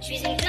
She's in